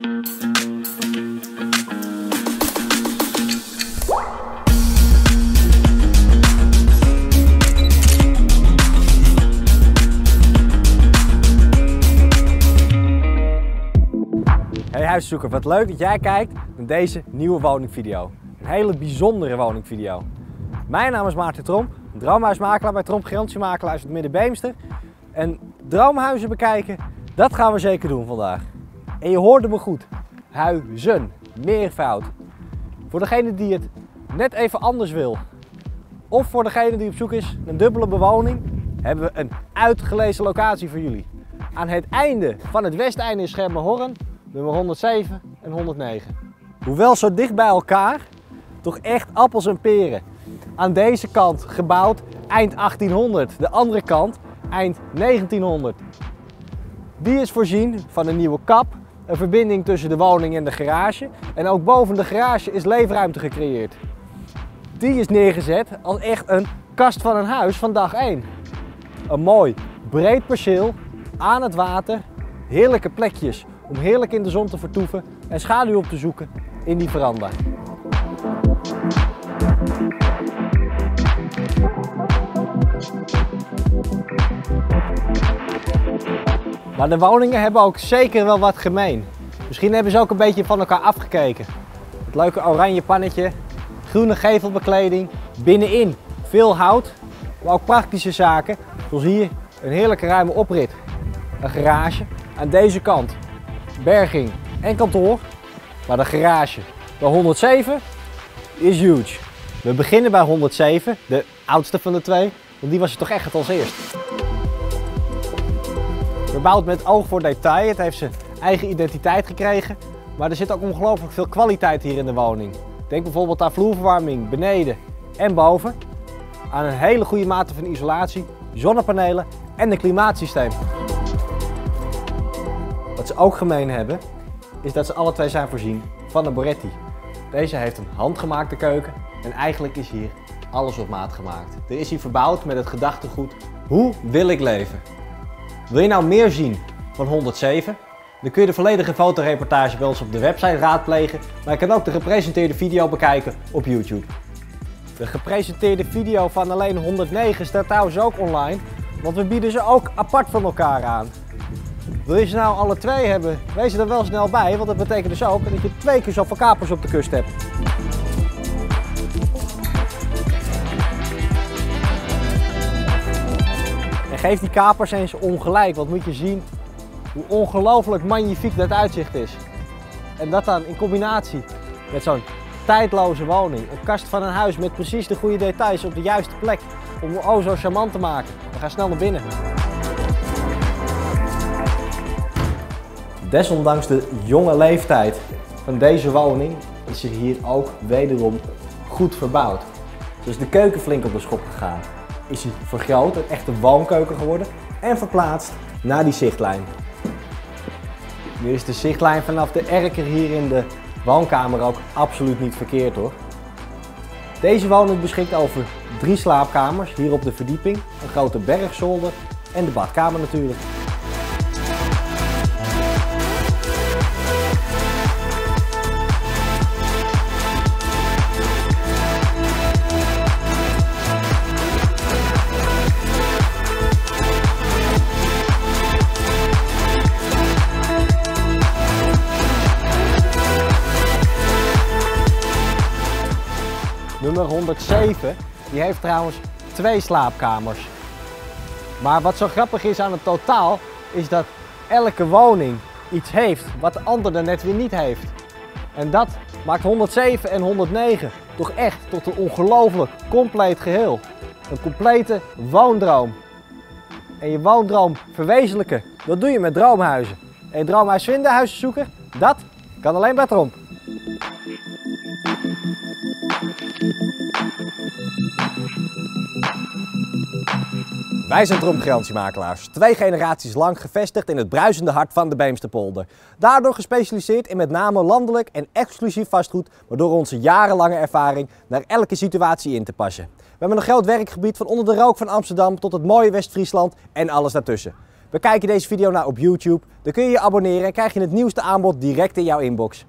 Hey huiszoeker, wat leuk dat jij kijkt naar deze nieuwe woningvideo. Een hele bijzondere woningvideo. Mijn naam is Maarten Tromp, droomhuismakelaar bij Tromp Garantiemakelaar uit het Middenbeemster. En droomhuizen bekijken, dat gaan we zeker doen vandaag. En je hoorde me goed, huizen, meervoud. Voor degene die het net even anders wil, of voor degene die op zoek is naar een dubbele bewoning, hebben we een uitgelezen locatie voor jullie. Aan het einde van het westeinde is Schermerhorn, nummer 107 en 109. Hoewel zo dicht bij elkaar, toch echt appels en peren. Aan deze kant gebouwd eind 1800, de andere kant eind 1900. Die is voorzien van een nieuwe kap, een verbinding tussen de woning en de garage. En ook boven de garage is leefruimte gecreëerd. Die is neergezet als echt een kast van een huis van dag 1. Een mooi, breed perceel aan het water, heerlijke plekjes om heerlijk in de zon te vertoeven en schaduw op te zoeken in die veranda. Maar de woningen hebben ook zeker wel wat gemeen. Misschien hebben ze ook een beetje van elkaar afgekeken. Het leuke oranje pannetje, groene gevelbekleding, binnenin veel hout, maar ook praktische zaken. Zoals hier een heerlijke ruime oprit, een garage. Aan deze kant berging en kantoor. Maar de garage bij 107 is huge. We beginnen bij 107, de oudste van de twee, want die was er toch echt het als eerst. Verbouwd met oog voor detail, het heeft zijn eigen identiteit gekregen. Maar er zit ook ongelooflijk veel kwaliteit hier in de woning. Denk bijvoorbeeld aan vloerverwarming beneden en boven. Aan een hele goede mate van isolatie, zonnepanelen en een klimaatsysteem. Wat ze ook gemeen hebben, is dat ze alle twee zijn voorzien van een Boretti. Deze heeft een handgemaakte keuken en eigenlijk is hier alles op maat gemaakt. Er is hier verbouwd met het gedachtegoed, hoe wil ik leven? Wil je nou meer zien van 107? Dan kun je de volledige fotoreportage bij ons op de website raadplegen, maar je kan ook de gepresenteerde video bekijken op YouTube. De gepresenteerde video van alleen 109 staat trouwens ook online, want we bieden ze ook apart van elkaar aan. Wil je ze nou alle twee hebben, wees er dan wel snel bij, want dat betekent dus ook dat je twee keer zoveel kapers op de kust hebt. Geef die kapers eens ongelijk, want moet je zien hoe ongelooflijk magnifiek dat uitzicht is. En dat dan in combinatie met zo'n tijdloze woning, een kast van een huis met precies de goede details op de juiste plek om hem oh zo charmant te maken. We gaan snel naar binnen. Desondanks de jonge leeftijd van deze woning is er hier ook wederom goed verbouwd. Dus de keuken flink op de schop gegaan. Is hij vergroot, een echte woonkeuken geworden en verplaatst naar die zichtlijn. Nu is de zichtlijn vanaf de erker hier in de woonkamer ook absoluut niet verkeerd hoor. Deze woning beschikt over drie slaapkamers, hier op de verdieping, een grote bergzolder en de badkamer natuurlijk. Nummer 107, die heeft trouwens twee slaapkamers. Maar wat zo grappig is aan het totaal, is dat elke woning iets heeft wat de andere net weer niet heeft. En dat maakt 107 en 109 toch echt tot een ongelooflijk compleet geheel. Een complete woondroom. En je woondroom verwezenlijken, dat doe je met droomhuizen. En droomhuis vinden, huizen zoeken, dat kan alleen bij Tromp. Wij zijn Tromp twee generaties lang gevestigd in het bruisende hart van de Beemsterpolder. Daardoor gespecialiseerd in met name landelijk en exclusief vastgoed, waardoor onze jarenlange ervaring naar elke situatie in te passen. We hebben een groot werkgebied van onder de rook van Amsterdam tot het mooie West-Friesland en alles daartussen. Bekijk je deze video nou op YouTube, dan kun je je abonneren en krijg je het nieuwste aanbod direct in jouw inbox.